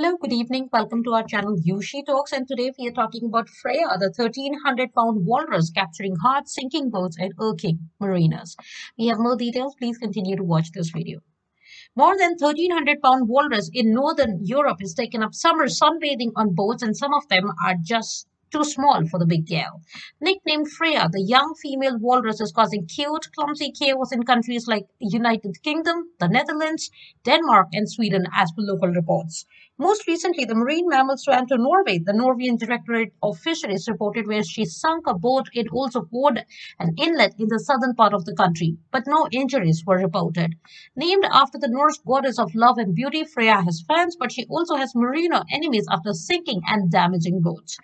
Hello, good evening. Welcome to our channel Yushi Talks. And today we are talking about Freya, the 1300 pound walrus capturing hard sinking boats at Erking marinas. We have more details. Please continue to watch this video. More than 1300 pound walrus in northern Europe has taken up summer sunbathing on boats, and some of them are just too small for the big gal. Nicknamed Freya, the young female walrus is causing cute, clumsy chaos in countries like United Kingdom, the Netherlands, Denmark, and Sweden, as per local reports. Most recently, the marine mammal swam to Norway. The Norwegian Directorate of Fisheries reported where she sunk a boat in Oslofjord, an inlet in the southern part of the country, but no injuries were reported. Named after the Norse goddess of love and beauty, Freya has fans, but she also has marino enemies after sinking and damaging boats.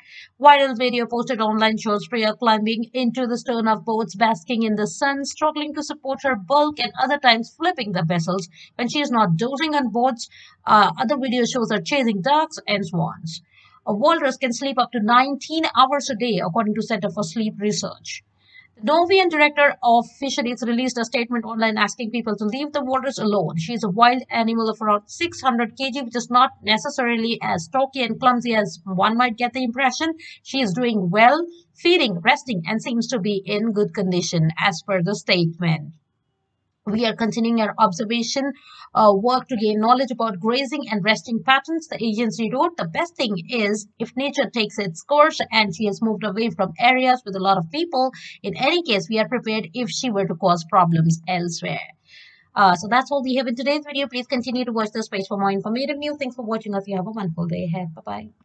Viral video posted online shows Freya climbing into the stern of boats, basking in the sun, struggling to support her bulk, and other times flipping the vessels when she is not dozing on boards. Uh, other video shows her chasing ducks and swans. A walrus can sleep up to 19 hours a day, according to Center for Sleep Research. Norwegian director of fisheries released a statement online asking people to leave the waters alone. She is a wild animal of around 600 kg, which is not necessarily as stocky and clumsy as one might get the impression. She is doing well, feeding, resting, and seems to be in good condition, as per the statement we are continuing our observation uh, work to gain knowledge about grazing and resting patterns. The agency wrote the best thing is if nature takes its course and she has moved away from areas with a lot of people, in any case, we are prepared if she were to cause problems elsewhere. Uh, so that's all we have in today's video. Please continue to watch this space for more informative news. Thanks for watching us. You have a wonderful day ahead. Bye-bye.